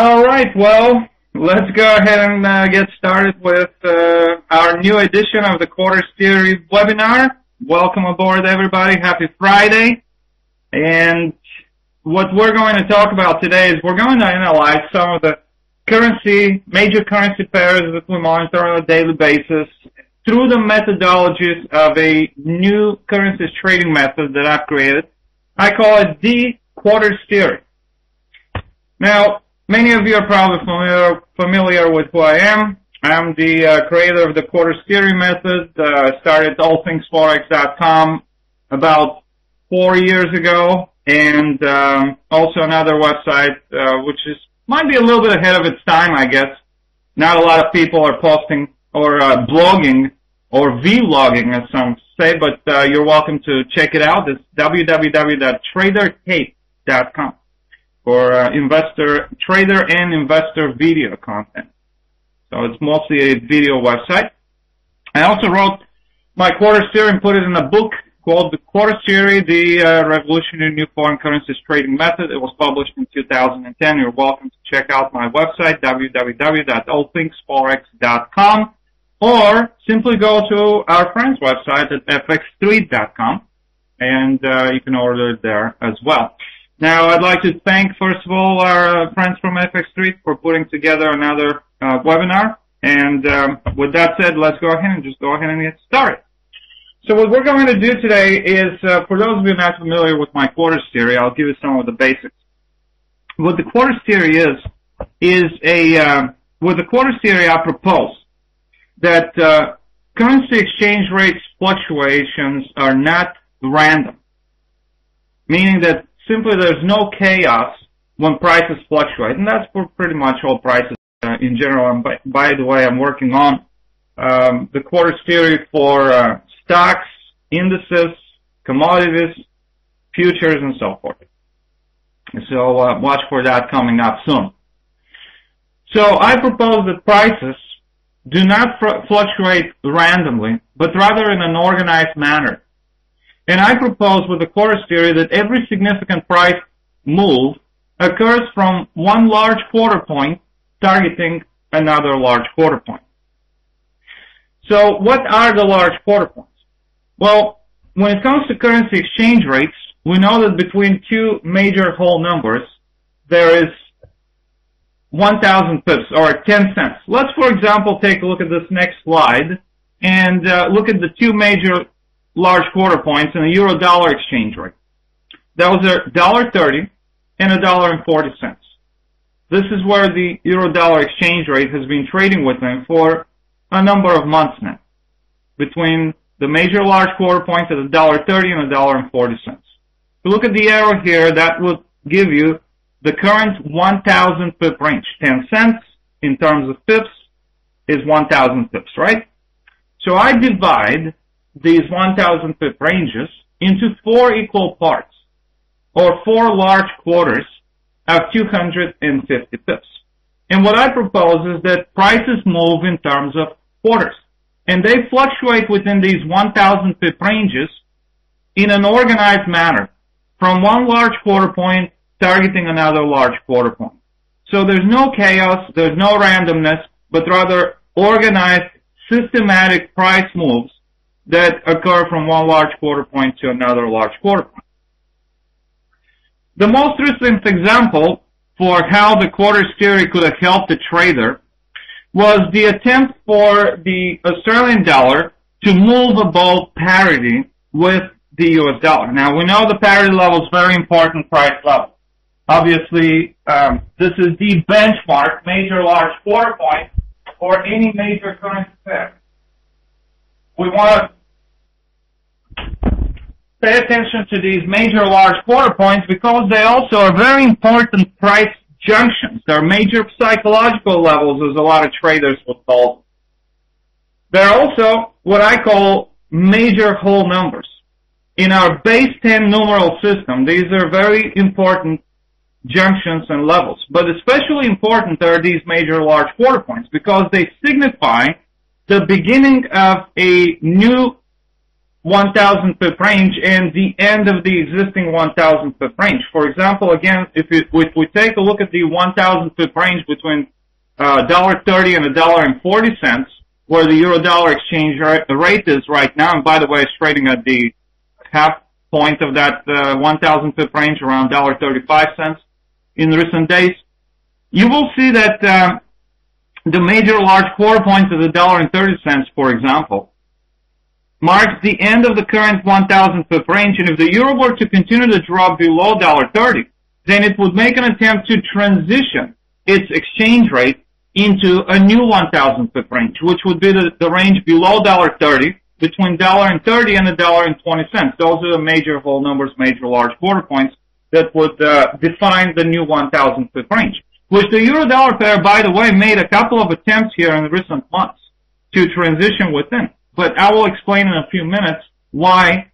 All right, well, let's go ahead and uh, get started with uh, our new edition of the Quarters Theory webinar. Welcome aboard, everybody. Happy Friday. And what we're going to talk about today is we're going to analyze some of the currency, major currency pairs that we monitor on a daily basis through the methodologies of a new currencies trading method that I've created. I call it the Quarters Theory. Now, many of you are probably familiar, familiar with who I am. I'm the uh, creator of the Quarters Theory method. Uh, started allthingsforex.com about four years ago, and um, also another website uh, which is might be a little bit ahead of its time, I guess. Not a lot of people are posting or uh, blogging or vlogging, as some say, but uh, you're welcome to check it out. It's www.tradertape.com for uh, investor, trader and investor video content. So it's mostly a video website. I also wrote my quarter theory and put it in a book called The Quarter Theory, the uh, Revolutionary New Foreign Currencies Trading Method. It was published in 2010. You're welcome to check out my website, www.allthingsforex.com, or simply go to our friend's website at fxstreet.com, and uh, you can order it there as well. Now, I'd like to thank, first of all, our uh, friends from FX Street for putting together another uh, webinar. And um, with that said, let's go ahead and just go ahead and get started. So what we're going to do today is, uh, for those of you not familiar with my quarters theory, I'll give you some of the basics. What the quarters theory is, is a, uh, with the quarters theory I propose that uh, currency exchange rates fluctuations are not random. Meaning that simply there's no chaos when prices fluctuate, and that's for pretty much all prices uh, in general. And by, by, the way, I'm working on um, the quarters theory for uh, stocks, indices, commodities, futures, and so forth. So uh, watch for that coming up soon. So I propose that prices do not fluctuate randomly, but rather in an organized manner. And I propose with the Quarters theory that every significant price move occurs from one large quarter point targeting another large quarter point. So what are the large quarter points? Well, when it comes to currency exchange rates, we know that between two major whole numbers, there is 1,000 pips or 10 cents. Let's, for example, take a look at this next slide and uh, look at the two major large quarter points in the euro dollar exchange rate. That was a dollar thirty and a dollar and forty cents. This is where the euro dollar exchange rate has been trading with them for a number of months now, between the major large quarter points at a dollar thirty and a dollar and forty cents. If you look at the arrow here, that would give you the current 1,000 pip range. 10 cents in terms of pips is 1,000 pips, right? So I divide these 1,000 pip ranges into four equal parts, or four large quarters of 250 pips. And what I propose is that prices move in terms of quarters and they fluctuate within these 1,000 pip ranges in an organized manner from one large quarter point targeting another large quarter point. So there's no chaos, there's no randomness, but rather organized, systematic price moves that occur from one large quarter point to another large quarter point. The most recent example for how the quarters theory could have helped the trader was the attempt for the Australian dollar to move above parity with the US dollar. Now we know the parity level is very important price level. Obviously, um, this is the benchmark, major large quarter point for any major currency pair. We want pay attention to these major large quarter points because they also are very important price junctions. They're major psychological levels, as a lot of traders would call them. They're also what I call major whole numbers. In our base 10 numeral system, these are very important junctions and levels. But especially important are these major large quarter points because they signify the beginning of a new 1,000 pip range and the end of the existing 1,000 pip range. For example, again, if, it, if we take a look at the 1,000 pip range between uh, $1.30 and $1.40, where the euro dollar exchange rate is right now, and by the way, it's trading at the half point of that uh, 1,000 pip range, around $1.35 in recent days, you will see that um, the major large quarter points of the dollar and 30 cents, for example, marks the end of the current 1,000 pip range, and if the euro were to continue to drop below $1.30, then it would make an attempt to transition its exchange rate into a new 1,000 pip range, which would be the, the range below $1.30, between $1.30 and $1.20. Those are the major whole numbers, major large quarter points that would uh, define the new 1,000 pip range. Which the euro dollar pair, by the way, made a couple of attempts here in recent months to transition within. But I will explain in a few minutes why,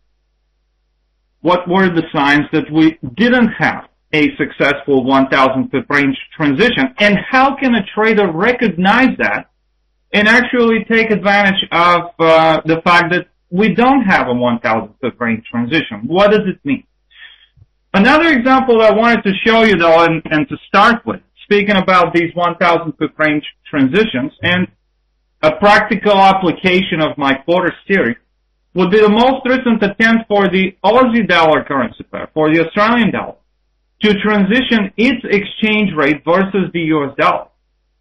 what were the signs that we didn't have a successful 1000 pip range transition and how can a trader recognize that and actually take advantage of uh, the fact that we don't have a 1000 pip range transition. What does it mean? Another example I wanted to show you though and, and to start with, speaking about these 1000 pip range transitions and a practical application of my quarters theory would be the most recent attempt for the Aussie dollar currency pair, for the Australian dollar to transition its exchange rate versus the US dollar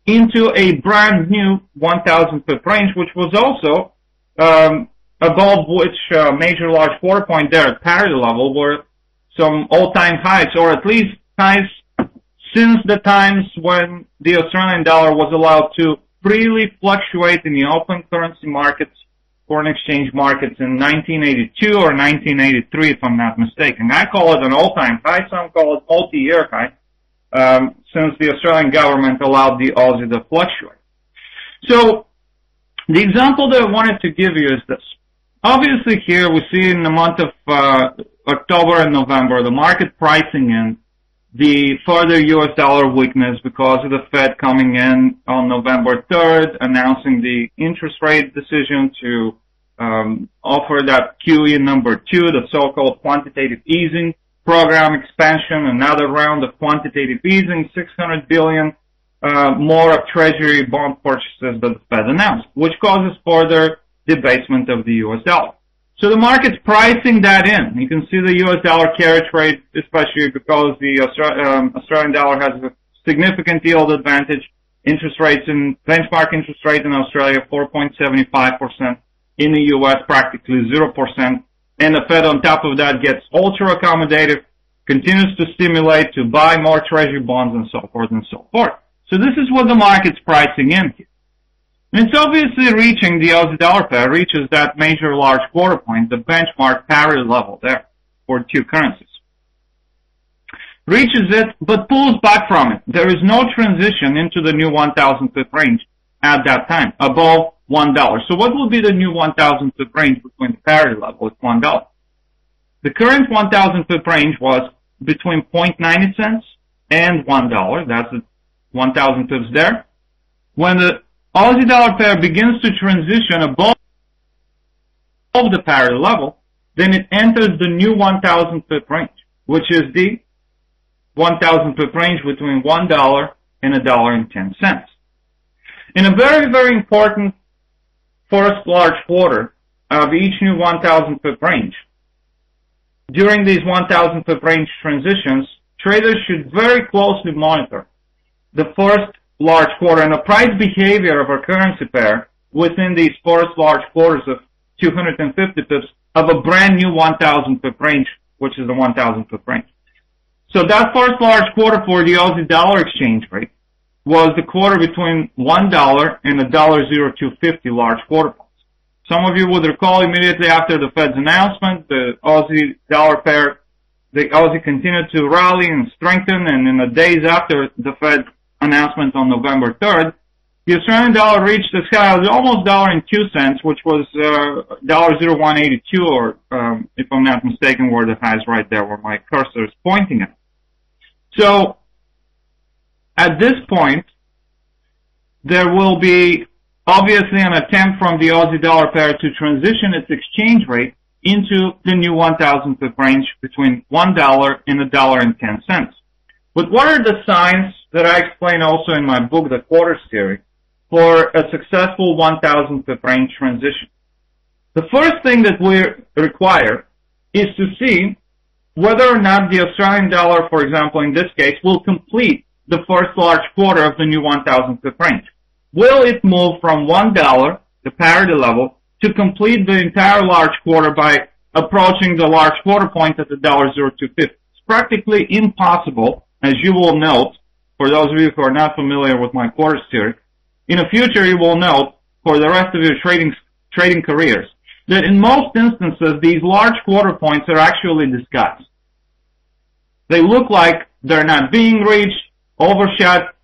into a brand new 1000 pip range, which was also um, above which uh, major large quarter point there at parity level were some all-time highs, or at least highs since the times when the Australian dollar was allowed to freely fluctuate in the open currency markets foreign exchange markets in 1982 or 1983, if I'm not mistaken. I call it an all-time high. Some call it multi-year high, um, since the Australian government allowed the Aussie to fluctuate. So, the example that I wanted to give you is this. Obviously, here we see in the month of uh, October and November the market pricing in the further U.S. dollar weakness because of the Fed coming in on November 3rd, announcing the interest rate decision to um, offer that QE number two, the so-called quantitative easing program expansion, another round of quantitative easing, 600 billion uh, more of Treasury bond purchases that the Fed announced, which causes further debasement of the U.S. dollar. So the market's pricing that in. You can see the U.S. dollar carry trade, especially because the um, Australian dollar has a significant yield advantage. Interest rates in benchmark interest rate in Australia 4.75%. In the U.S. practically 0%. And the Fed on top of that gets ultra accommodative, continues to stimulate to buy more treasury bonds and so forth and so forth. So this is what the market's pricing in here. It's obviously reaching the Aussie dollar pair reaches that major large quarter point, the benchmark parity level there for two currencies. Reaches it, but pulls back from it. There is no transition into the new 1,000 pip range at that time, above $1. So what will be the new 1,000 pip range between the parity level at $1? The current 1,000 pip range was between 0.90 cents and $1. That's the 1,000 pips there. When the Aussie dollar pair begins to transition above the parity level, then it enters the new 1,000 pip range, which is the 1,000 pip range between $1 and $1.10. In a very, very important first large quarter of each new 1,000 pip range, during these 1,000 pip range transitions, traders should very closely monitor the first large quarter and the price behavior of our currency pair within these first large quarters of 250 pips of a brand new 1,000 pip range, which is the 1,000 pip range. So that first large quarter for the Aussie dollar exchange rate was the quarter between $1 and $1.0250 large quarter points. Some of you would recall immediately after the Fed's announcement, the Aussie dollar pair, the Aussie continued to rally and strengthen, and in the days after the Fed announcement on November 3rd, the Australian dollar reached as high as almost dollar and two cents, which was uh, dollar zero one eighty two, or um, if I'm not mistaken, were the highs right there where my cursor is pointing at. So at this point, there will be obviously an attempt from the Aussie dollar pair to transition its exchange rate into the new 1,000th range between $1 and $1.10. But what are the signs that I explain also in my book, The Quarters Theory, for a successful 1,000 pip range transition? The first thing that we require is to see whether or not the Australian dollar, for example, in this case, will complete the first large quarter of the new 1,000 pip range. Will it move from $1, the parity level, to complete the entire large quarter by approaching the large quarter point at the $0.0250? It's practically impossible, as you will note, for those of you who are not familiar with my quarters here, In the future, you will note, for the rest of your trading, trading careers, that in most instances, these large quarter points are actually disguised. They look like they're not being reached, overshot,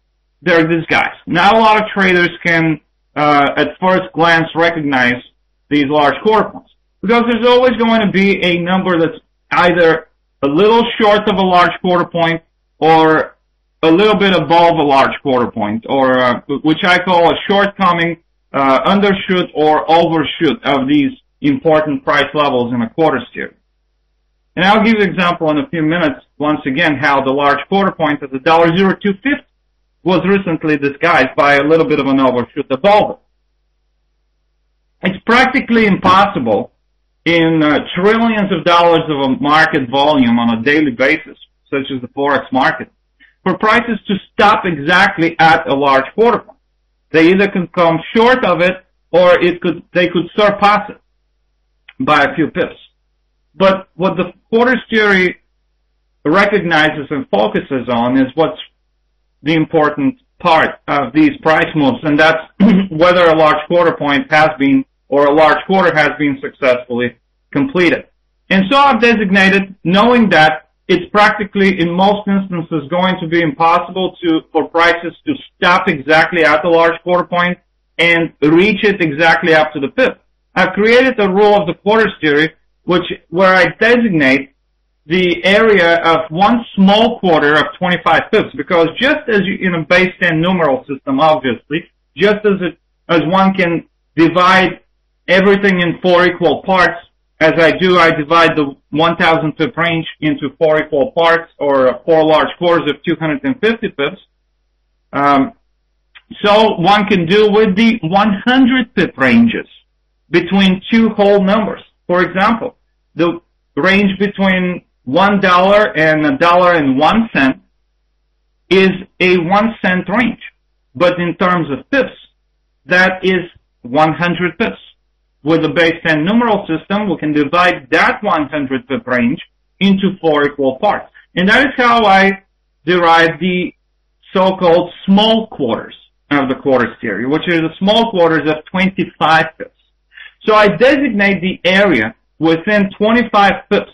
they're disguised. Not a lot of traders can, uh, at first glance, recognize these large quarter points because there's always going to be a number that's either a little short of a large quarter point or a little bit above a large quarter point, or uh, which I call a shortcoming, uh, undershoot or overshoot of these important price levels in a quarter theory. And I'll give you an example in a few minutes, once again, how the large quarter point at the dollar zero two fifty was recently disguised by a little bit of an overshoot above it. It's practically impossible in uh, trillions of dollars of a market volume on a daily basis, such as the forex market, for prices to stop exactly at a large quarter point. They either can come short of it or it could they could surpass it by a few pips. But what the quarters theory recognizes and focuses on is what's the important part of these price moves, and that's whether a large quarter point has been or a large quarter has been successfully completed. And so I've designated, knowing that it's practically in most instances going to be impossible to for prices to stop exactly at the large quarter point and reach it exactly up to the pip. I've created a rule of the quarters theory which where I designate the area of one small quarter of 25 pips because just as you, in a base 10 numeral system, obviously, just as it, as one can divide everything in four equal parts, as I do, I divide the 1000 pip range into four equal parts or four large quarters of 250 pips. Um, so one can do with the 100 pip ranges between two whole numbers. For example, the range between one dollar and a dollar and one cent is a one cent range. But in terms of pips, that is 100 pips. With the base 10 numeral system, we can divide that 100 pip range into four equal parts. And that is how I derive the so-called small quarters of the quarters theory, which are the small quarters of 25 pips. So I designate the area within 25 pips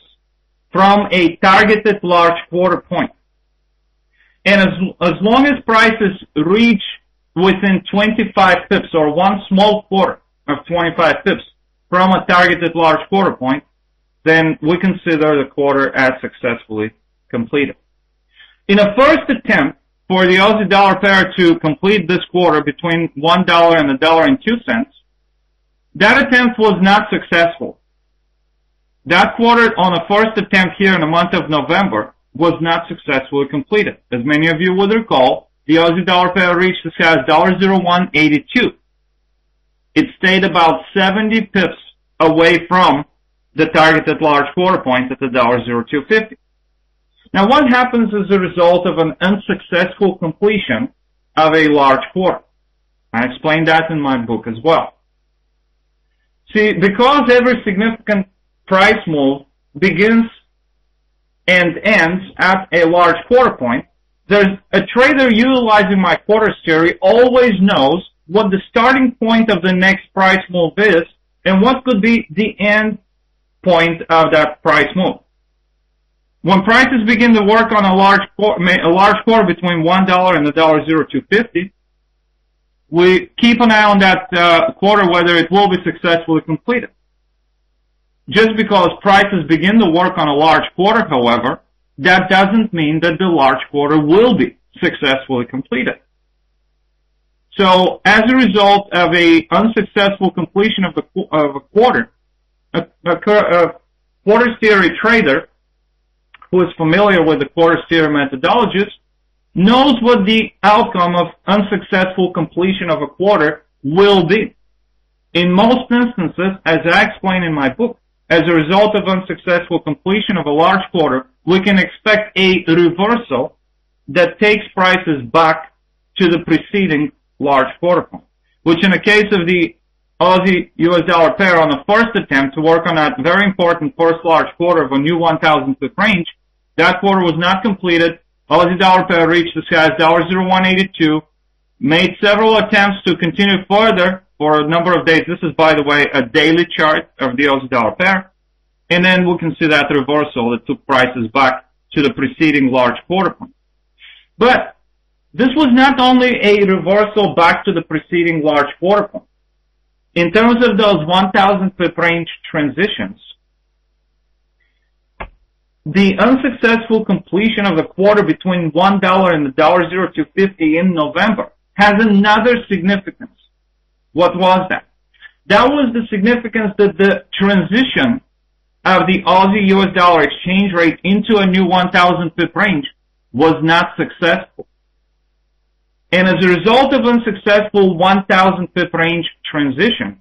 from a targeted large quarter point. And as, as long as prices reach within 25 pips or one small quarter of 25 pips from a targeted large quarter point, then we consider the quarter as successfully completed. In a first attempt for the Aussie dollar pair to complete this quarter between $1 and a dollar and two cents, that attempt was not successful that quarter on a first attempt here in the month of November was not successfully completed. As many of you would recall, the Aussie dollar pair reached as high as $0.0182. It stayed about 70 pips away from the targeted large quarter point at the $0.0250. Now what happens as a result of an unsuccessful completion of a large quarter? I explained that in my book as well. See, because every significant price move begins and ends at a large quarter point, there's a trader utilizing my quarters theory always knows what the starting point of the next price move is and what could be the end point of that price move. When prices begin to work on a large a large quarter between one dollar and a zero two fifty, we keep an eye on that uh, quarter whether it will be successfully completed. Just because prices begin to work on a large quarter, however, that doesn't mean that the large quarter will be successfully completed. So as a result of a unsuccessful completion of, a quarter, a, quarters theory trader who is familiar with the quarters theory methodologies knows what the outcome of unsuccessful completion of a quarter will be. In most instances, as I explain in my book, as a result of unsuccessful completion of a large quarter, we can expect a reversal that takes prices back to the preceding large quarter point, which in the case of the Aussie US dollar pair on the first attempt to work on that very important first large quarter of a new 1,000 foot range, that quarter was not completed. Aussie dollar pair reached the skies $1.82, made several attempts to continue further for a number of days. This is, by the way, a daily chart of the Aussie dollar pair. And then we can see that reversal that took prices back to the preceding large quarter point. But this was not only a reversal back to the preceding large quarter point. In terms of those 1,000 pip range transitions, the unsuccessful completion of the quarter between $1 and the $0.0250 in November has another significance. What was that? That was the significance that the transition of the Aussie US dollar exchange rate into a new 1000 pip range was not successful. And as a result of unsuccessful 1000 pip range transition,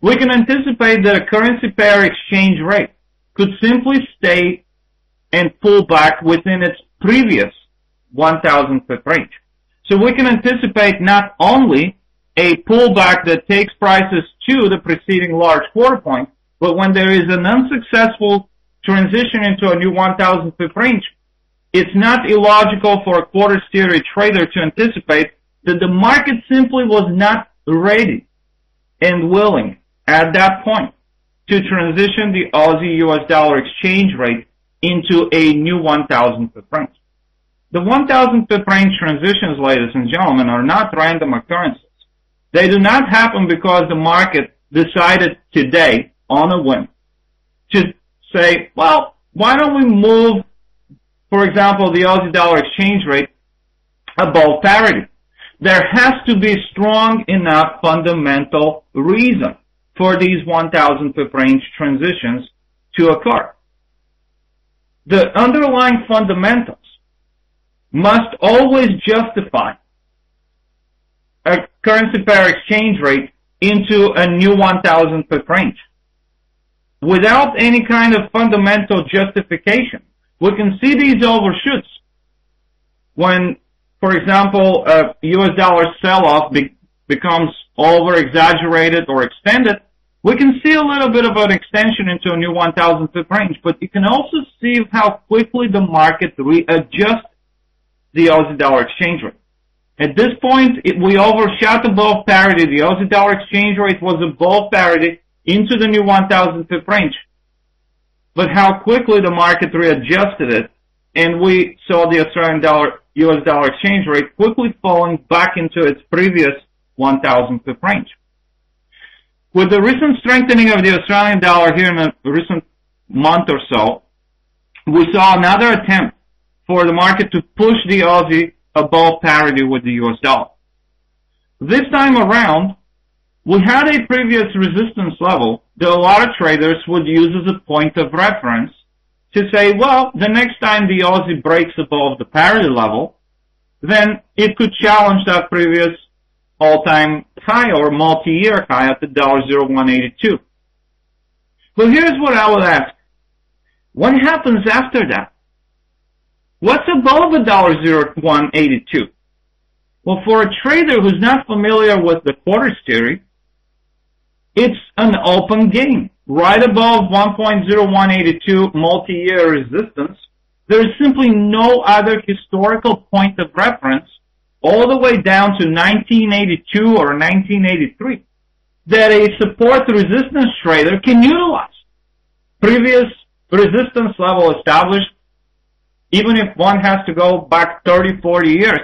we can anticipate that a currency pair exchange rate could simply stay and pull back within its previous 1000 pip range. So we can anticipate not only a pullback that takes prices to the preceding large quarter point, but when there is an unsuccessful transition into a new 1000 pip range, it's not illogical for a quarter theory trader to anticipate that the market simply was not ready and willing at that point to transition the Aussie US dollar exchange rate into a new 1000 pip range. The 1000 pip range transitions, ladies and gentlemen, are not random occurrences. They do not happen because the market decided today on a whim to say, well, why don't we move, for example, the Aussie dollar exchange rate above parity? There has to be strong enough fundamental reason for these 1000 pip range transitions to occur the underlying fundamentals must always justify a currency pair exchange rate into a new 1000 pip range. Without any kind of fundamental justification, we can see these overshoots when, for example, a US dollar sell-off be- becomes over exaggerated or extended we can see a little bit of an extension into a new 1,000 pip range, but you can also see how quickly the market readjusts the Aussie dollar exchange rate. At this point, it, we overshot above parity. The Aussie dollar exchange rate was above parity into the new 1,000 pip range. But how quickly the market readjusted it, and we saw the Australian dollar, US dollar exchange rate quickly falling back into its previous 1,000 pip range. With the recent strengthening of the Australian dollar here in the recent month or so, we saw another attempt for the market to push the Aussie above parity with the US dollar. This time around, we had a previous resistance level that a lot of traders would use as a point of reference to say, well, the next time the Aussie breaks above the parity level, then it could challenge that previous all-time high or multi-year high at the $1.0182. Well, here's what I would ask. What happens after that? What's above the $1.0182? Well, for a trader who's not familiar with the quarters theory, it's an open game. Right above 1.0182 multi-year resistance, there's simply no other historical point of reference all the way down to 1982 or 1983 that a support resistance trader can utilize. Previous resistance level established, even if one has to go back 30, 40 years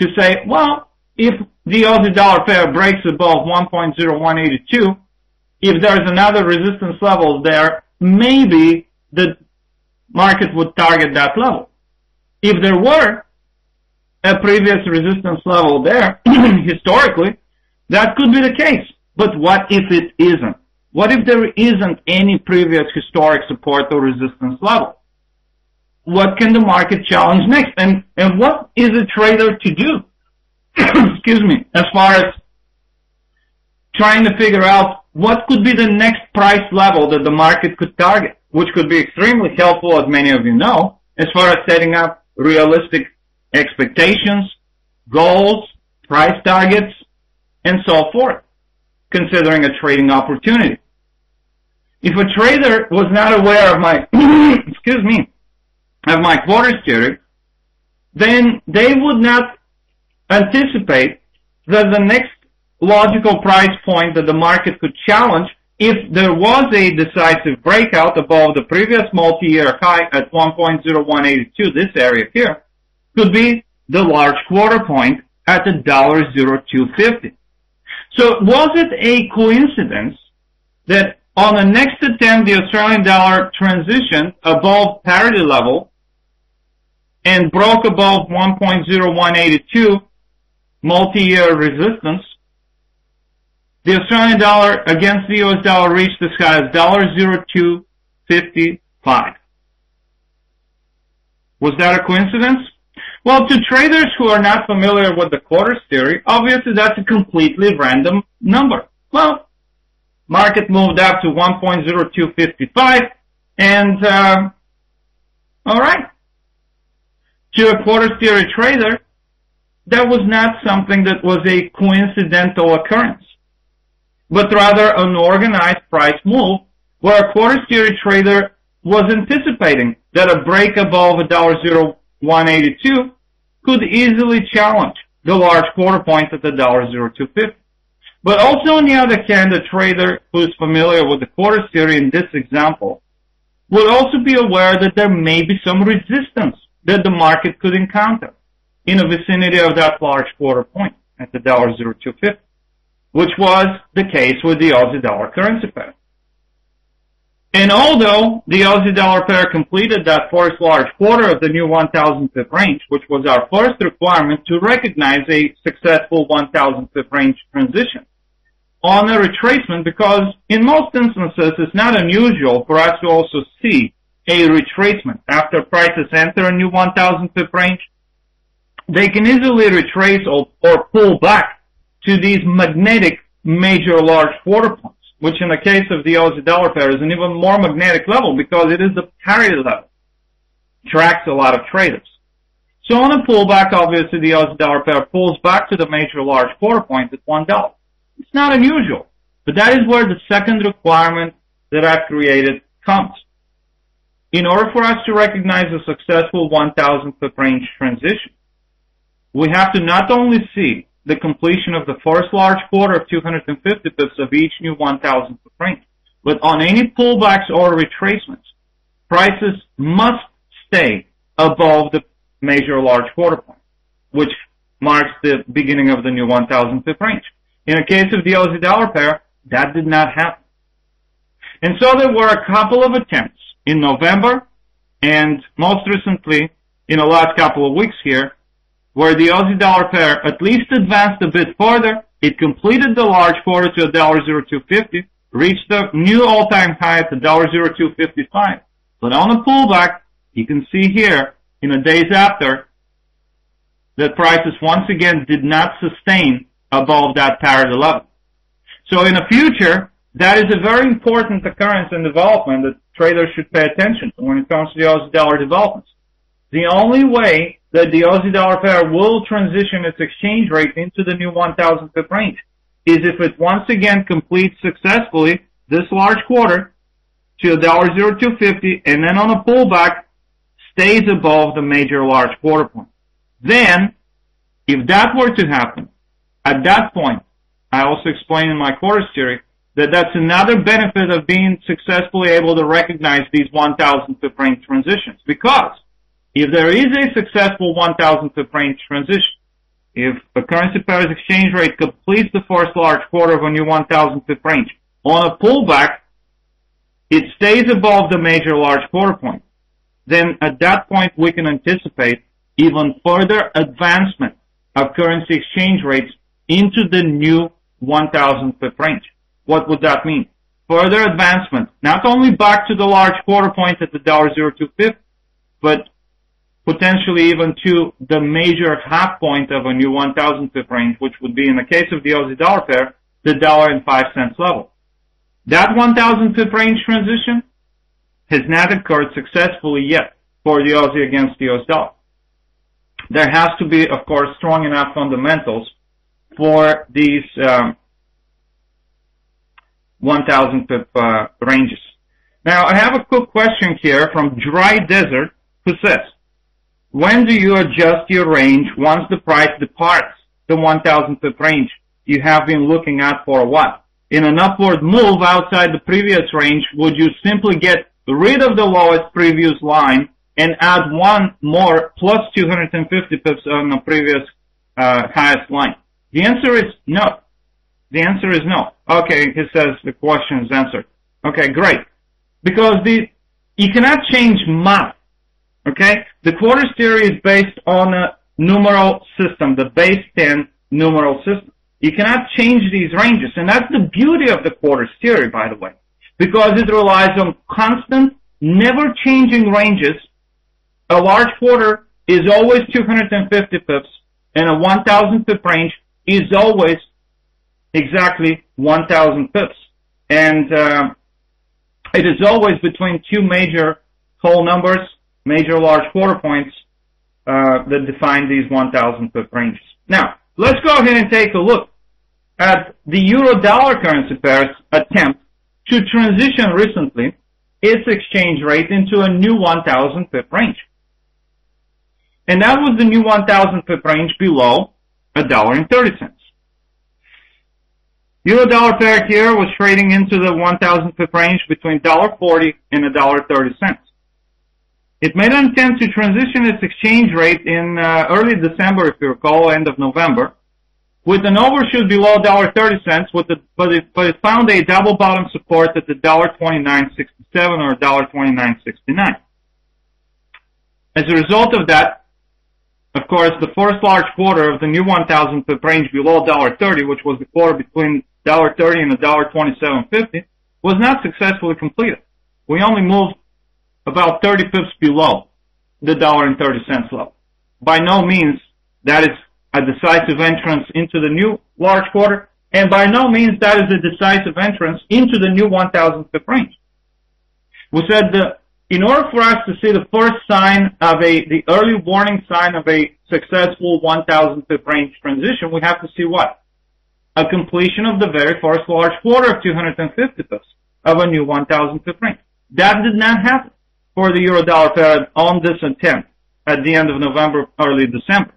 to say, well, if the Aussie dollar pair breaks above 1.0182, if there's another resistance level there, maybe the market would target that level. If there were, a previous resistance level there, historically, that could be the case. But what if it isn't? what if there isn't any previous historic support or resistance level? What can the market challenge next? And, and what is a trader to do? Excuse me, as far as trying to figure out what could be the next price level that the market could target, which could be extremely helpful, as many of you know, as far as setting up realistic expectations, goals, price targets, and so forth, considering a trading opportunity. If a trader was not aware of my, excuse me, of my quarter theory, then they would not anticipate that the next logical price point that the market could challenge if there was a decisive breakout above the previous multi-year high at 1.0182, this area here, could be the large quarter point at the $0.0250. So was it a coincidence that on the next attempt the Australian dollar transitioned above parity level and broke above 1.0182 multi-year resistance the Australian dollar against the US dollar reached the high as $0.0255. Was that a coincidence? Well, to traders who are not familiar with the quarters theory, obviously that's a completely random number. Well, market moved up to 1.0255 and, uh, alright. To a quarters theory trader, that was not something that was a coincidental occurrence but rather an organized price move where a quarter theory trader was anticipating that a break above $1.0182 could easily challenge the large quarter point at the $0.0250. But also on the other hand, a trader who is familiar with the quarter theory in this example would also be aware that there may be some resistance that the market could encounter in the vicinity of that large quarter point at the $0.0250 which was the case with the Aussie dollar currency pair. And although the Aussie dollar pair completed that first large quarter of the new 1000 pip range, which was our first requirement to recognize a successful 1000 pip range transition, on a retracement because in most instances it's not unusual for us to also see a retracement after prices enter a new 1000 pip range. They can easily retrace or, or pull back to these magnetic major large quarter points, which in the case of the Aussie dollar pair is an even more magnetic level because it is the parity level. Tracks a lot of traders. So on a pullback, obviously the Aussie dollar pair pulls back to the major large quarter point at one dollar. It's not unusual, but that is where the second requirement that I've created comes. In order for us to recognize a successful 1000 pip range transition, we have to not only see the completion of the first large quarter of 250 pips of each new 1,000 foot range. But on any pullbacks or retracements, prices must stay above the major large quarter point, which marks the beginning of the new 1,000 pip range. In the case of the Aussie dollar pair, that did not happen. And so there were a couple of attempts in November and most recently in the last couple of weeks here where the Aussie dollar pair at least advanced a bit further. It completed the large quarter to $1.0250, reached the new all-time high at $1.0255. But on the pullback, you can see here in the days after that prices once again did not sustain above that parity level. So in the future, that is a very important occurrence and development that traders should pay attention to when it comes to the Aussie dollar developments. The only way that the Aussie dollar pair will transition its exchange rate into the new 1000 pip range is if it once again completes successfully this large quarter to $1.0250 and then on a pullback stays above the major large quarter point. Then, if that were to happen, at that point, I also explained in my quarter theory that that's another benefit of being successfully able to recognize these 1000 pip range transitions because if there is a successful 1,000 pip range transition, if the currency pair's exchange rate completes the first large quarter of a new 1,000 pip range, on a pullback, it stays above the major large quarter point. Then at that point, we can anticipate even further advancement of currency exchange rates into the new 1,000 pip range. What would that mean? further advancement, not only back to the large quarter point at the dollar zero two fifth, but potentially even to the major half point of a new 1,000 pip range, which would be in the case of the Aussie dollar pair, the dollar and five cents level. That 1,000 pip range transition has not occurred successfully yet for the Aussie against the US dollar. There has to be, of course, strong enough fundamentals for these um, 1,000 pip uh, ranges. Now, I have a quick question here from Dry Desert who says, when do you adjust your range once the price departs the 1,000 pip range you have been looking at for a while? In an upward move outside the previous range, would you simply get rid of the lowest previous line and add one more plus 250 pips on the previous uh, highest line? The answer is no. The answer is no. Okay, he says the question is answered. Okay, great. Because the you cannot change math. Okay? The quarters theory is based on a numeral system, the base 10 numeral system. You cannot change these ranges, and that's the beauty of the quarters theory, by the way, because it relies on constant, never changing ranges. A large quarter is always 250 pips, and a 1000 pip range is always exactly 1000 pips. And uh, it is always between two major whole numbers major large quarter points uh, that define these 1,000 pip ranges. Now, let's go ahead and take a look at the euro-dollar currency pair's attempt to transition recently its exchange rate into a new 1,000 pip range. And that was the new 1,000 pip range below a dollar and 30 cents. Euro dollar pair here was trading into the 1,000 pip range between $1.40 and $1.30. It made an attempt to transition its exchange rate in uh, early December, if you recall, end of November, with an overshoot below $1.30, with the, but, it, but it found a double bottom support at the $1.2967 or $1.2969. As a result of that, of course, the first large quarter of the new 1,000 pip range below $1.30, which was the quarter between $1.30 and $1.2750, was not successfully completed. We only moved about 30 pips below the dollar and 30 cents level. By no means that is a decisive entrance into the new large quarter, and by no means that is a decisive entrance into the new 1,000 pip range. We said that in order for us to see the first sign of a, the early warning sign of a successful 1,000 pip range transition, we have to see what? A completion of the very first large quarter of 250 pips of a new 1,000 pip range. That did not happen for the euro dollar pair on this attempt at the end of November, early December.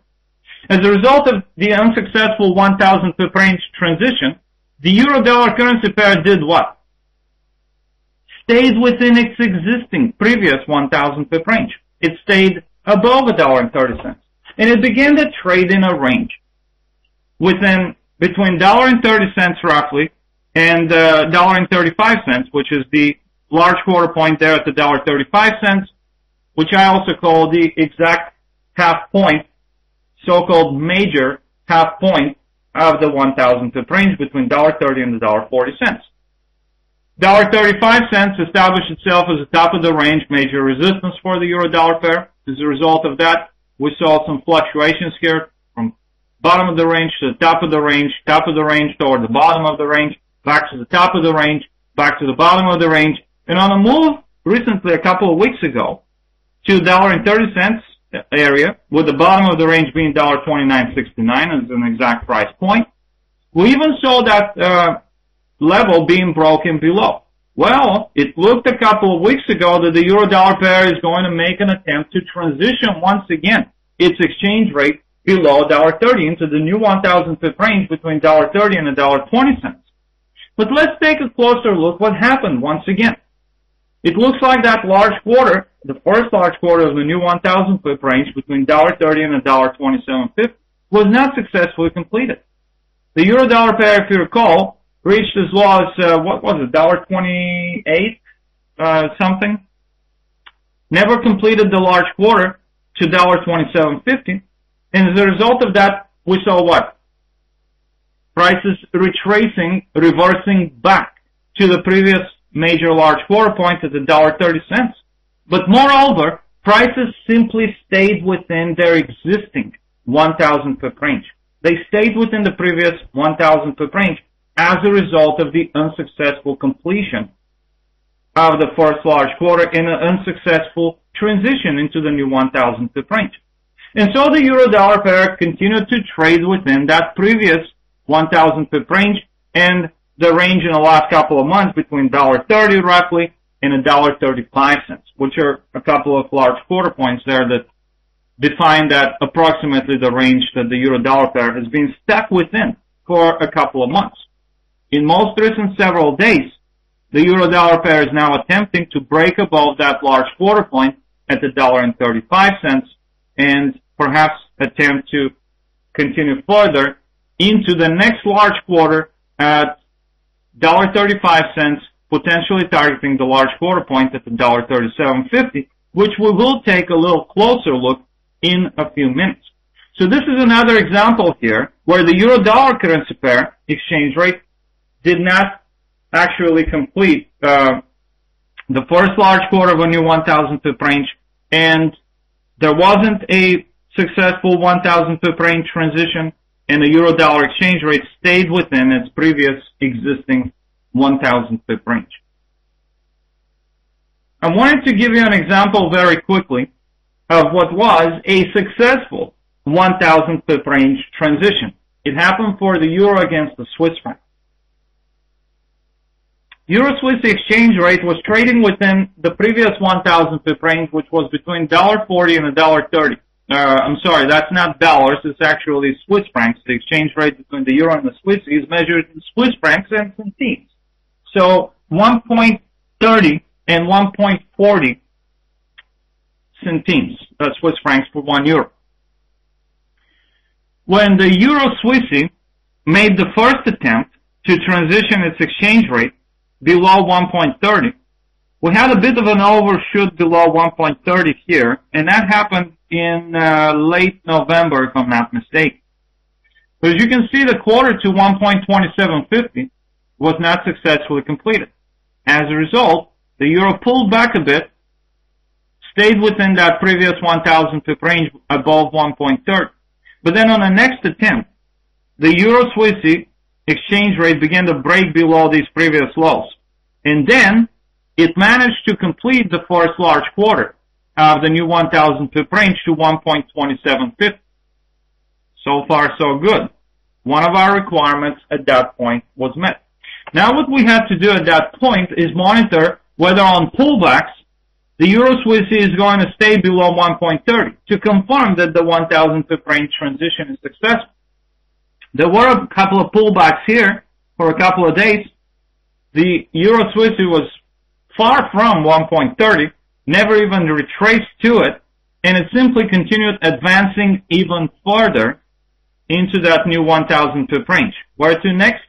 As a result of the unsuccessful 1,000 pip range transition, the euro dollar currency pair did what? Stayed within its existing previous 1,000 pip range. It stayed above a dollar and 30 cents. And it began to trade in a range within between dollar and 30 cents roughly and uh, dollar and 35 cents, which is the large quarter point there at the dollar thirty-five cents, which I also call the exact half point, so-called major half point of the 1,000 pip range between $1.30 and $1.40 cents. $1.35 cents established itself as the top of the range major resistance for the euro dollar pair. As a result of that, we saw some fluctuations here from bottom of the range to the top of the range, top of the range toward the bottom of the range, back to the top of the range, back to the bottom of the range, and on a move recently, a couple of weeks ago, to $1.30 area, with the bottom of the range being $1.2969 as an exact price point, we even saw that uh, level being broken below. Well, it looked a couple of weeks ago that the euro dollar pair is going to make an attempt to transition once again its exchange rate below $1.30 into the new 1,000 pip range between $1.30 and $1.20. But let's take a closer look what happened once again. It looks like that large quarter, the first large quarter of the new 1,000 pip range between $1.30 and $1.27.50 was not successfully completed. The euro dollar pair, if you recall, reached as low as, uh, what was it, $1.28, uh, something. Never completed the large quarter to $1.27.50. And as a result of that, we saw what? Prices retracing, reversing back to the previous major large quarter point at $1.30. But moreover, prices simply stayed within their existing 1,000 pip range. They stayed within the previous 1,000 pip range as a result of the unsuccessful completion of the first large quarter and an unsuccessful transition into the new 1,000 pip range. And so the euro dollar pair continued to trade within that previous 1,000 pip range and the range in the last couple of months between $1.30 roughly and $1.35, which are a couple of large quarter points there that define that approximately the range that the euro dollar pair has been stuck within for a couple of months. In most recent several days, the euro dollar pair is now attempting to break above that large quarter point at the dollar and 35 cents and perhaps attempt to continue further into the next large quarter at $1.35, potentially targeting the large quarter point at the $1.3750, which we will take a little closer look in a few minutes. So this is another example here where the euro dollar currency pair exchange rate did not actually complete uh, the first large quarter of a new 1,000 pip range, and there wasn't a successful 1,000 pip range transition, and the euro dollar exchange rate stayed within its previous existing 1,000 pip range. I wanted to give you an example very quickly of what was a successful 1,000 pip range transition. It happened for the euro against the Swiss franc. Euro-Swiss exchange rate was trading within the previous 1,000 pip range, which was between $1.40 and $1.30. Uh, I'm sorry, that's not dollars, it's actually Swiss francs. The exchange rate between the euro and the Swiss is measured in Swiss francs and centimes. So 1.30 and 1.40 centimes, uh, Swiss francs for one euro. When the euro Swissy made the first attempt to transition its exchange rate below 1.30, we had a bit of an overshoot below 1.30 here, and that happened in uh, late November, if I'm not mistaken. But as you can see, the quarter to 1.2750 was not successfully completed. As a result, the euro pulled back a bit stayed within that previous 1,000 pip range above 1.30. But then on the next attempt, the euro Swissy exchange rate began to break below these previous lows. And then it managed to complete the first large quarter of the new 1,000 pip range to 1.2750. So far, so good. One of our requirements at that point was met. Now what we have to do at that point is monitor whether on pullbacks the euro Swiss is going to stay below 1.30 to confirm that the 1,000 pip range transition is successful. There were a couple of pullbacks here for a couple of days. The euro Swiss was far from 1.30, never even retraced to it, and it simply continued advancing even further into that new 1,000 pip range. Where to next?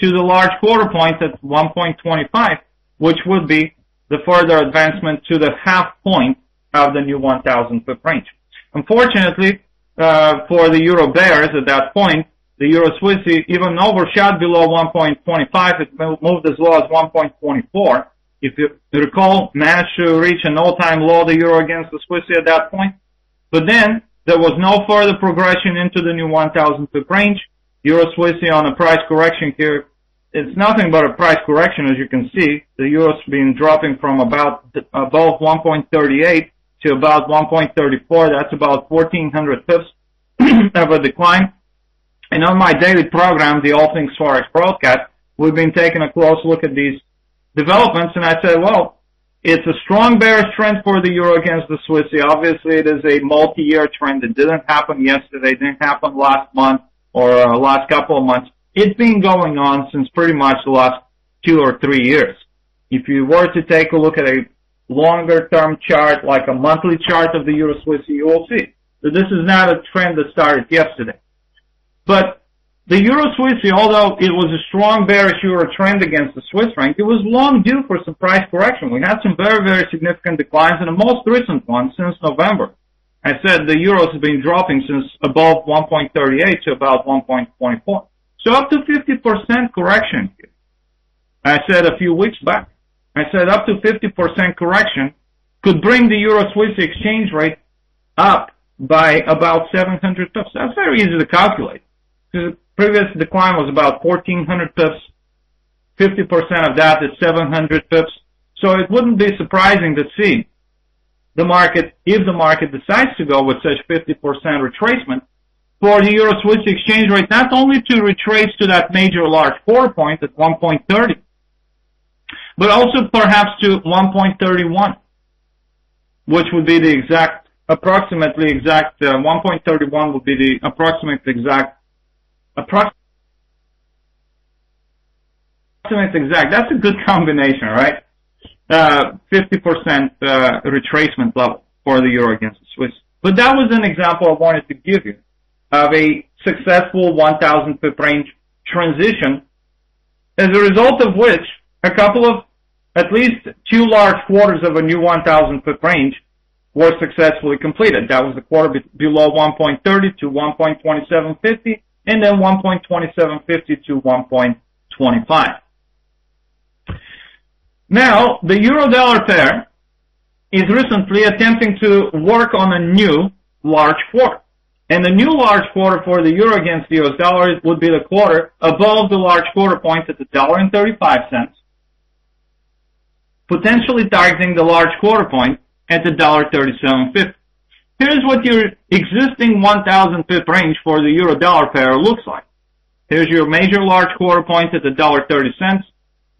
To the large quarter point at 1.25, which would be the further advancement to the half point of the new 1,000 pip range. Unfortunately, uh, for the euro bears at that point, the euro Swiss even overshot below 1.25. It moved as low as 1.24. If you recall, managed to reach an all-time low, the euro against the Swiss at that point. But then there was no further progression into the new 1,000 pip range. Euro Swiss on a price correction here it's nothing but a price correction, as you can see. The euro's been dropping from about above 1.38 to about 1.34. That's about 1,400 pips of a decline. And on my daily program, the All Things Forex broadcast, we've been taking a close look at these developments, and I said, well, it's a strong bearish trend for the euro against the Swiss. Obviously, it is a multi-year trend. It didn't happen yesterday. Didn't happen last month or uh, last couple of months. It's been going on since pretty much the last two or three years. If you were to take a look at a longer term chart, like a monthly chart of the Euro Swiss, you will see that this is not a trend that started yesterday. But the Euro Swiss, although it was a strong bearish Euro trend against the Swiss franc, it was long due for some price correction. We had some very, very significant declines, and the most recent one since November. I said the Euro has been dropping since above 1.38 to about 1.24. So up to 50% correction here. I said a few weeks back. I said up to 50% correction could bring the euro Swiss exchange rate up by about 700 pips. That's very easy to calculate. Previous decline was about 1400 pips. 50% of that is 700 pips. So it wouldn't be surprising to see the market, if the market decides to go with such 50% retracement, for the euro Swiss exchange rate not only to retrace to that major large quarter point at 1.30, but also perhaps to 1.31, which would be the exact, approximately exact, uh, 1.31 would be the approximate exact, approximate exact. That's a good combination, right? Uh, 50% uh, retracement level for the euro against the Swiss. But that was an example I wanted to give you of a successful 1,000 pip range transition, as a result of which a couple of at least two large quarters of a new 1,000 pip range were successfully completed. That was the quarter be- below 1.30 to 1.2750 and then 1.2750 to 1.25. Now, the euro dollar pair is recently attempting to work on a new large quarter. And the new large quarter for the euro against the US dollar would be the quarter above the large quarter point at the dollar and 35 cents, potentially targeting the large quarter point at the dollar 37.50. Here's what your existing 1,000 pip range for the euro dollar pair looks like. Here's your major large quarter point at the dollar 30 cents.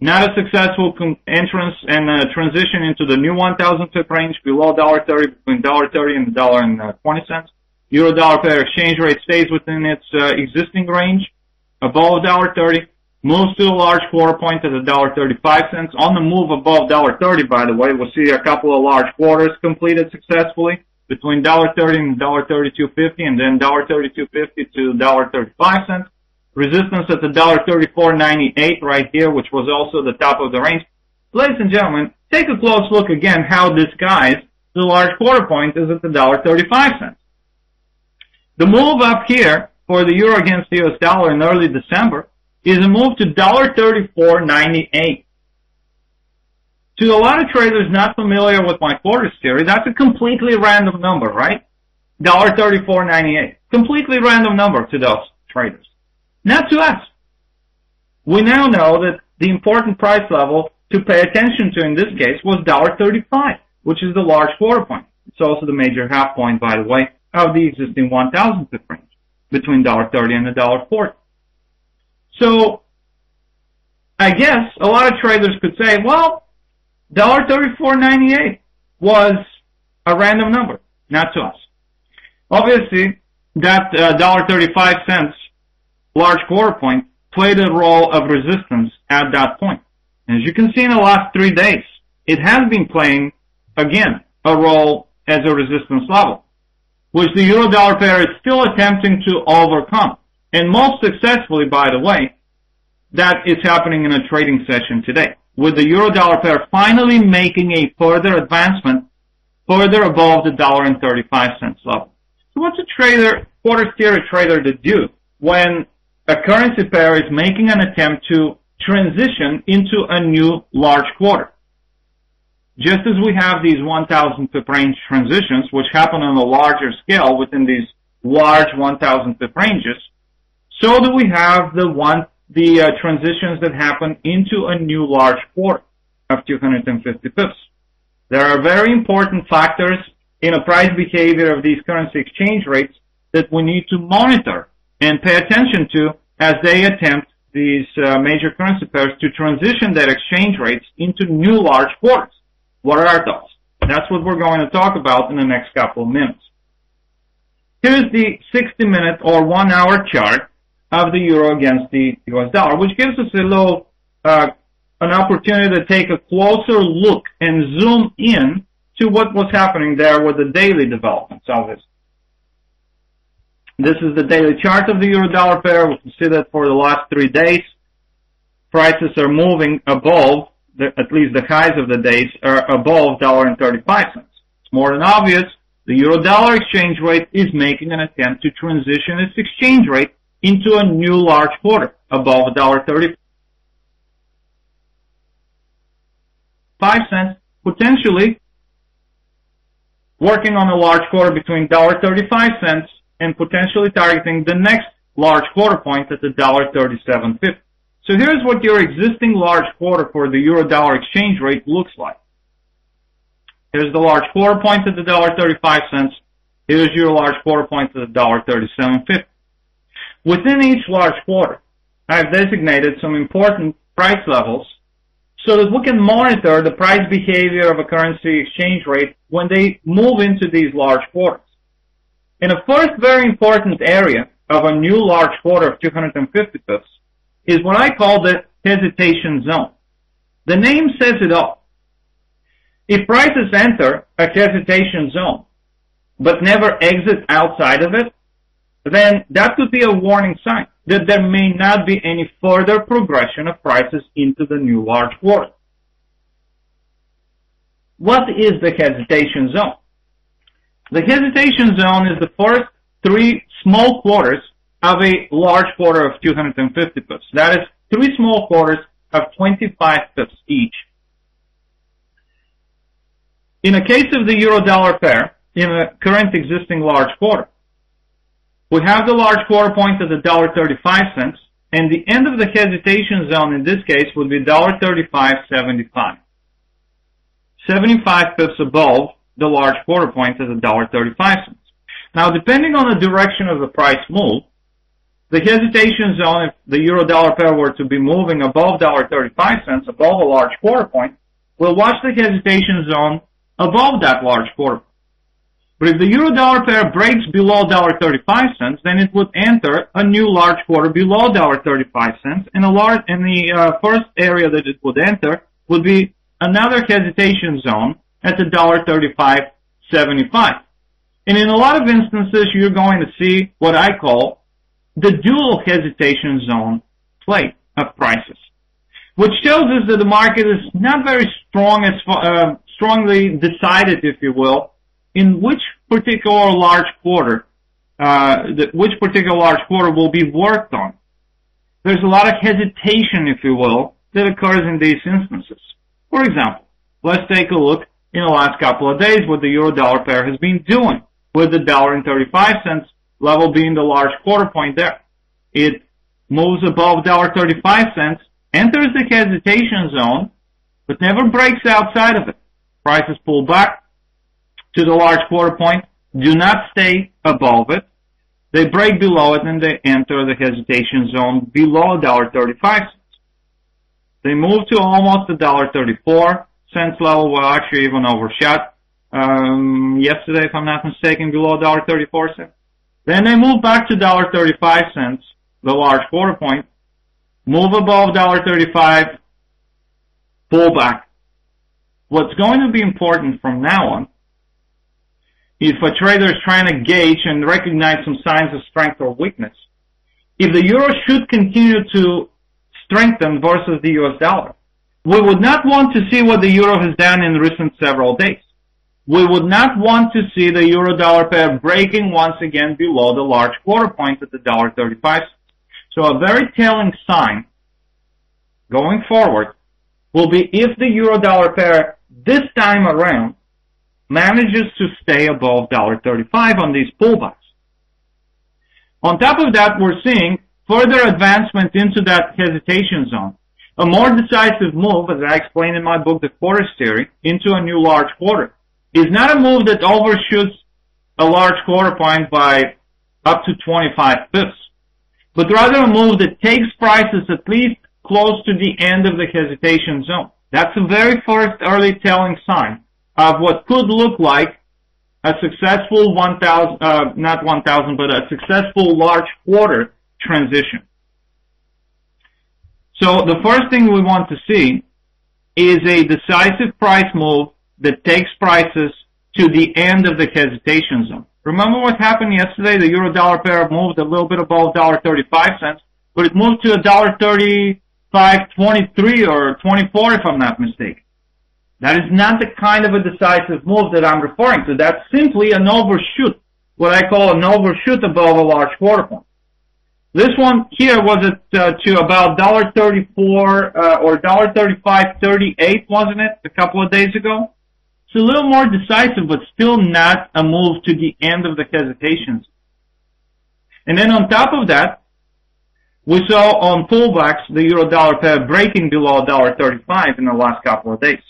Not a successful entrance and uh, transition into the new 1,000 pip range below dollar 30 between dollar 30 and the dollar and uh, 20 cents. Euro dollar pair exchange rate stays within its uh, existing range, above $1.30, moves to a large quarter point at $1.35 cents. On the move above $1.30, by the way, we'll see a couple of large quarters completed successfully between $1.30 and $1.32.50 and then $1.32.50 to $1.35 cents. Resistance at the $1.34.98 right here, which was also the top of the range. Ladies and gentlemen, take a close look again how this guy's the large quarter point is at the $1.35 cents. The move up here for the euro against the US dollar in early December is a move to $1.3498. To a lot of traders not familiar with my quarters theory, that's a completely random number, right? $1.3498. Completely random number to those traders. Not to us. We now know that the important price level to pay attention to in this case was $1.35, which is the large quarter point. It's also the major half point, by the way, of the existing 1,000 pip range between $1.30 and $1.40. So, I guess a lot of traders could say, well, $1.3498 was a random number, not to us. Obviously, that dollar uh, $1.35 cents large quarter point played a role of resistance at that point. As you can see in the last three days, it has been playing, again, a role as a resistance level which the euro dollar pair is still attempting to overcome. And most successfully, by the way, that is happening in a trading session today, with the euro dollar pair finally making a further advancement further above the dollar and 35 cents level. So what's a trader, quarter theory trader to do when a currency pair is making an attempt to transition into a new large quarter? just as we have these 1,000 pip range transitions, which happen on a larger scale within these large 1,000 pip ranges, so do we have the one, the uh, transitions that happen into a new large quarter of 250 pips. There are very important factors in a price behavior of these currency exchange rates that we need to monitor and pay attention to as they attempt these uh, major currency pairs to transition their exchange rates into new large quarters. What are thoughts? That's what we're going to talk about in the next couple of minutes. Here's the 60 minute or one hour chart of the euro against the US dollar, which gives us a little, uh, an opportunity to take a closer look and zoom in to what was happening there with the daily developments of this. This is the daily chart of the euro dollar pair. We can see that for the last three days, prices are moving above the, at least the highs of the days are above $1.35. It's more than obvious the euro dollar exchange rate is making an attempt to transition its exchange rate into a new large quarter above $1.30. cents, potentially working on a large quarter between $1.35 and potentially targeting the next large quarter point at the $1.3750. So here's what your existing large quarter for the euro dollar exchange rate looks like. Here's the large quarter point at the $1.35. Here's your large quarter point at the $1.3750. Within each large quarter, I've designated some important price levels so that we can monitor the price behavior of a currency exchange rate when they move into these large quarters. In the first very important area of a new large quarter of 250 pips is what I call the hesitation zone. The name says it all. If prices enter a hesitation zone, but never exit outside of it, then that could be a warning sign that there may not be any further progression of prices into the new large quarter. What is the hesitation zone? The hesitation zone is the first three small quarters of a large quarter of 250 pips. That is three small quarters of 25 pips each. In the case of the euro dollar pair, in the current existing large quarter, we have the large quarter point at $1.35, and the end of the hesitation zone in this case would be $1.3575. 75 pips above the large quarter point at $1.35. Now, depending on the direction of the price move, the hesitation zone, if the euro dollar pair were to be moving above $1.35, above a large quarter point, we'll watch the hesitation zone above that large quarter. But if the euro dollar pair breaks below $1.35, then it would enter a new large quarter below $1.35, and a large, and the uh, first area that it would enter would be another hesitation zone at the $1.35.75. And in a lot of instances, you're going to see what I call the dual hesitation zone play of prices, which tells us that the market is not very strong as uh, strongly decided, if you will, in which particular large quarter, uh, the, which particular large quarter will be worked on. There's a lot of hesitation, if you will, that occurs in these instances. For example, let's take a look in the last couple of days what the euro dollar pair has been doing with the dollar and 35 cents level being the large quarter point there. It moves above dollar 35 cents, enters the hesitation zone, but never breaks outside of it. Prices pull back to the large quarter point, do not stay above it. They break below it and they enter the hesitation zone below $1.35. They move to almost $1.34 cents level, well actually even overshot um, yesterday if I'm not mistaken below $1.34 cents. Then they move back to $1.35 cents, the large quarter point, move above $1.35, pull back. What's going to be important from now on, if a trader is trying to gauge and recognize some signs of strength or weakness, if the euro should continue to strengthen versus the US dollar. We would not want to see what the euro has done in recent several days. We would not want to see the euro dollar pair breaking once again below the large quarter point at the dollar 35. So a very telling sign going forward will be if the euro dollar pair this time around manages to stay above $1.35 on these pullbacks. On top of that, we're seeing further advancement into that hesitation zone. A more decisive move, as I explained in my book, The Quarters Theory, into a new large quarter, is not a move that overshoots a large quarter point by up to 25 pips, but rather a move that takes prices at least close to the end of the hesitation zone. That's the very first early telling sign of what could look like a successful 1,000, uh, not 1,000, but a successful large quarter transition. So the first thing we want to see is a decisive price move that takes prices to the end of the hesitation zone. Remember what happened yesterday? The euro dollar pair moved a little bit above $1.35 cents, but it moved to $1.35.23 or 24 if I'm not mistaken. That is not the kind of a decisive move that I'm referring to. That's simply an overshoot, what I call an overshoot above a large quarter point. This one here was at uh, to about $1.34 uh, or $1.35.38, wasn't it, a couple of days ago? It's a little more decisive, but still not a move to the end of the hesitations. And then on top of that, we saw on pullbacks the euro dollar pair breaking below $1.35 in the last couple of days.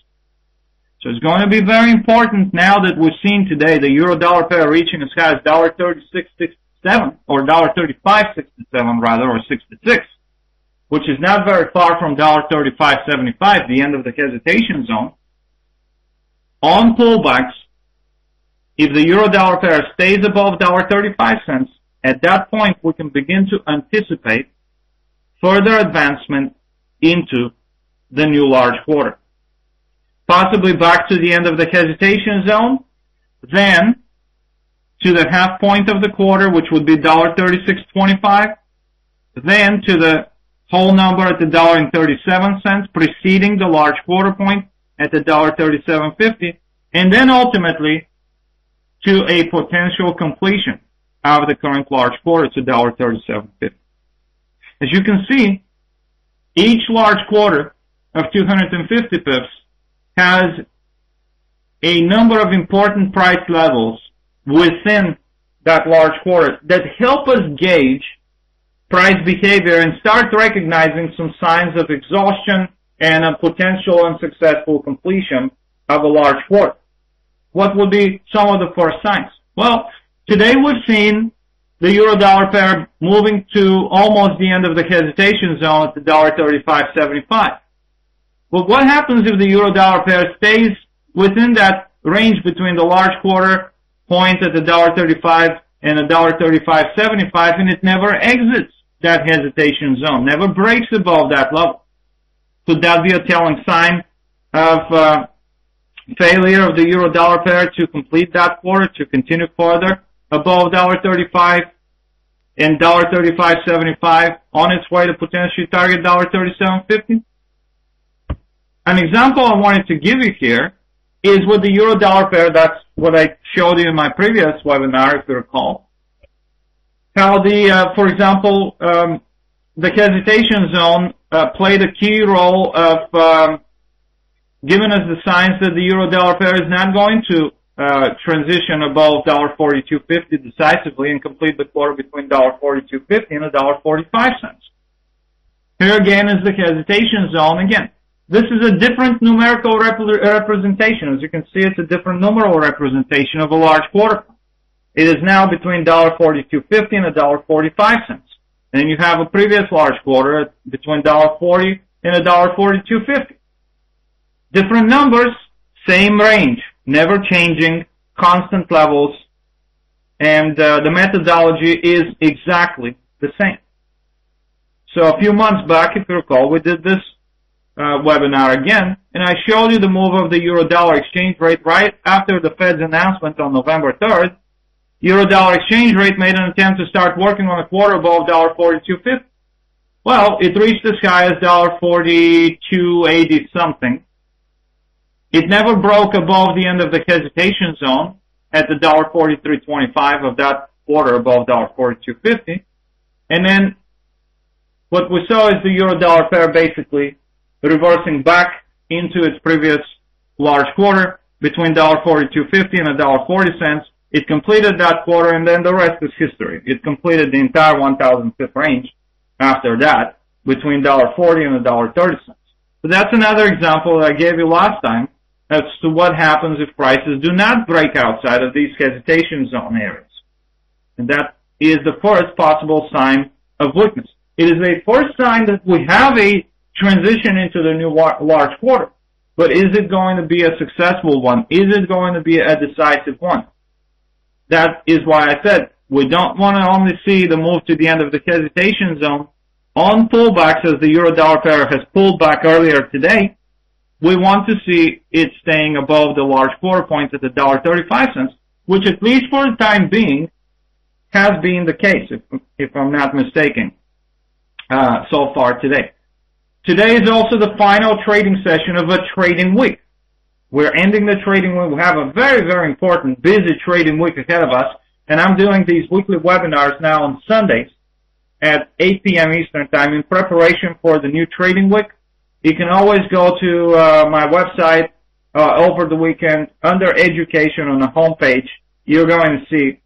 So it's going to be very important now that we've seen today the euro dollar pair reaching as high as $1.3667 or $1.3567 rather or 66, which is not very far from $1.3575, the end of the hesitation zone. On pullbacks, if the euro dollar pair stays above dollar thirty five cents, at that point we can begin to anticipate further advancement into the new large quarter possibly back to the end of the hesitation zone, then to the half point of the quarter, which would be $1.3625, then to the whole number at the dollar and 37 cents, preceding the large quarter point at the dollar 37.50, and then ultimately to a potential completion of the current large quarter to dollar 37.50. As you can see, each large quarter of 250 pips has a number of important price levels within that large quarter that help us gauge price behavior and start recognizing some signs of exhaustion and a potential unsuccessful completion of a large quarter. What would be some of the first signs? Well, today we've seen the euro-dollar pair moving to almost the end of the hesitation zone at the $1.3575. But what happens if the euro dollar pair stays within that range between the large quarter point at $1.35 and $1.3575 and it never exits that hesitation zone, never breaks above that level? Could that be a telling sign of uh, failure of the euro dollar pair to complete that quarter, to continue further above $1.35 and $1.3575 on its way to potentially target $1.3750? An example I wanted to give you here is with the euro dollar pair. That's what I showed you in my previous webinar, if you recall. How the, uh, for example, um, the hesitation zone uh, played a key role of um, giving us the signs that the euro dollar pair is not going to uh, transition above $1.4250 decisively and complete the quarter between $1.4250 and $1.45. Here again is the hesitation zone. Again, this is a different numerical rep- representation. As you can see, it's a different numeral representation of a large quarter. It is now between $1.4250 and $1.45. And you have a previous large quarter between $1.40 and $1.4250. Different numbers, same range, never changing, constant levels, and uh, the methodology is exactly the same. So a few months back, if you recall, we did this uh, webinar again, and I showed you the move of the euro-dollar exchange rate right after the Fed's announcement on November 3rd. Euro-dollar exchange rate made an attempt to start working on a quarter above $1.4250. Well, it reached as high as $1.4280 something. It never broke above the end of the hesitation zone at the $1.4325 of that quarter above $1.4250. And then what we saw is the euro dollar pair basically reversing back into its previous large quarter between $1.4250 and $1.40. It completed that quarter and then the rest is history. It completed the entire 1000 pip range after that between $1.40 and $1.30. So that's another example that I gave you last time as to what happens if prices do not break outside of these hesitation zone areas. And that is the first possible sign of weakness. It is a first sign that we have a transition into the new large quarter. But is it going to be a successful one? Is it going to be a decisive one? That is why I said we don't want to only see the move to the end of the hesitation zone on pullbacks as the euro dollar pair has pulled back earlier today. We want to see it staying above the large quarter point at the dollar 35 cents, which at least for the time being has been the case, if, if I'm not mistaken, uh, so far today. Today is also the final trading session of a trading week. We're ending the trading week. We have a very, very important, busy trading week ahead of us, and I'm doing these weekly webinars now on Sundays. at 8 p.m. Eastern Time in preparation for the new trading week. You can always go to uh, my website uh, over the weekend under education on the homepage. You're going to see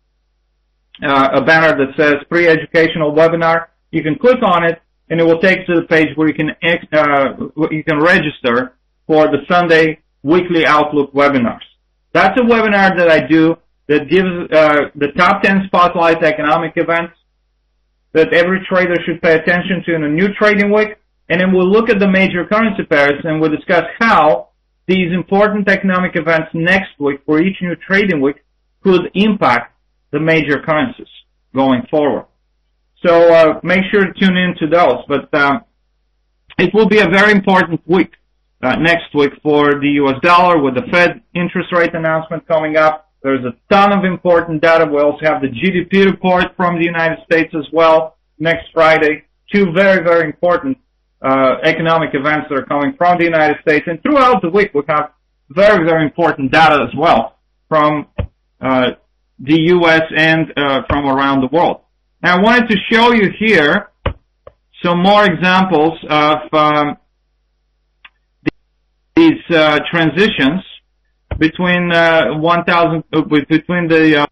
uh, a banner that says pre-educational webinar. You can click on it and it will take you to the page where you can uh, you can register for the Sunday weekly Outlook webinars. That's a webinar that I do that gives uh, the top 10 spotlight economic events that every trader should pay attention to in a new trading week. And then we'll look at the major currency pairs and we'll discuss how these important economic events next week for each new trading week could impact the major currencies going forward. So uh, make sure to tune in to those. But um, it will be a very important week uh, next week for the U.S. dollar with the Fed interest rate announcement coming up. There's a ton of important data. We also have the GDP report from the United States as well next Friday. Two very, very important uh, economic events that are coming from the United States. And throughout the week, we have very, very important data as well from uh, the U.S. and uh, from around the world. I wanted to show you here some more examples of um, these uh, transitions between uh, 1,000 uh, between the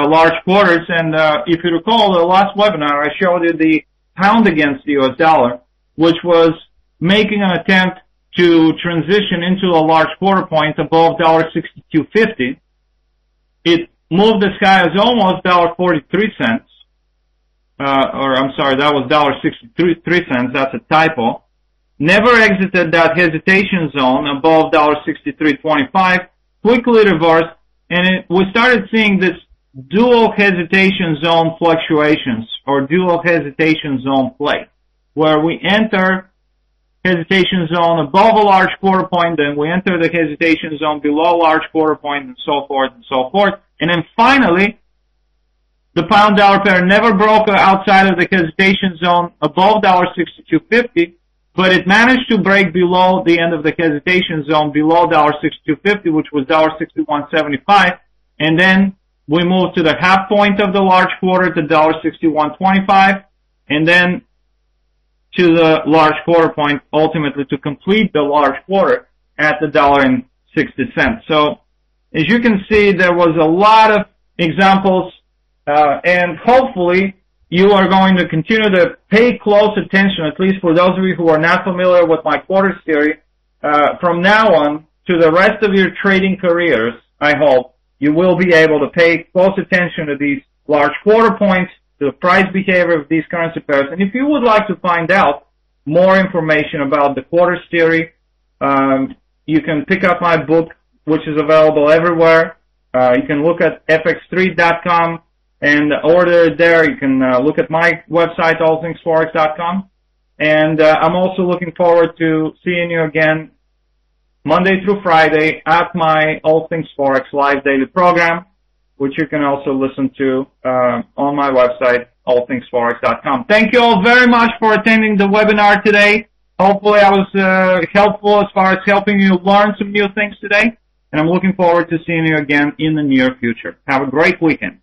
large quarters. And if you recall, the last webinar I showed you the pound against the US dollar, which was making an attempt to transition into a large quarter point above $1.6250. It moved as high as almost $1.43 cents. Uh, or I'm sorry, that was $1.63 cents. That's a typo. Never exited that hesitation zone above $1.6325. Quickly reversed, and it, we started seeing this dual hesitation zone fluctuations or dual hesitation zone play, where we enter hesitation zone above a large quarter point, then we enter the hesitation zone below a large quarter point, and so forth and so forth. And then finally, the pound dollar pair never broke outside of the hesitation zone above $1.6250, but it managed to break below the end of the hesitation zone below $1.6250, which was $1.6175, and then we moved to the half point of the large quarter to $1.6125, and then to the large quarter point, ultimately to complete the large quarter at the dollar and sixty cents. So, as you can see, there was a lot of examples, uh, and hopefully you are going to continue to pay close attention, at least for those of you who are not familiar with my quarters theory, uh, from now on to the rest of your trading careers, I hope, you will be able to pay close attention to these large quarter points, the price behavior of these currency pairs. And if you would like to find out more information about the quarters theory, um, you can pick up my book, which is available everywhere. Uh, you can look at FXStreet.com and order it there. You can uh, look at my website, allthingsforex.com. And uh, I'm also looking forward to seeing you again Monday through Friday at my All Things Forex live daily program, which you can also listen to uh, on my website, allthingsforex.com. Thank you all very much for attending the webinar today. Hopefully I was uh, helpful as far as helping you learn some new things today. And I'm looking forward to seeing you again in the near future. Have a great weekend.